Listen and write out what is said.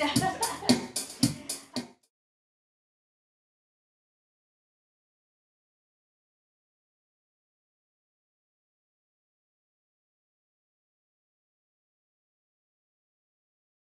gracias.